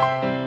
you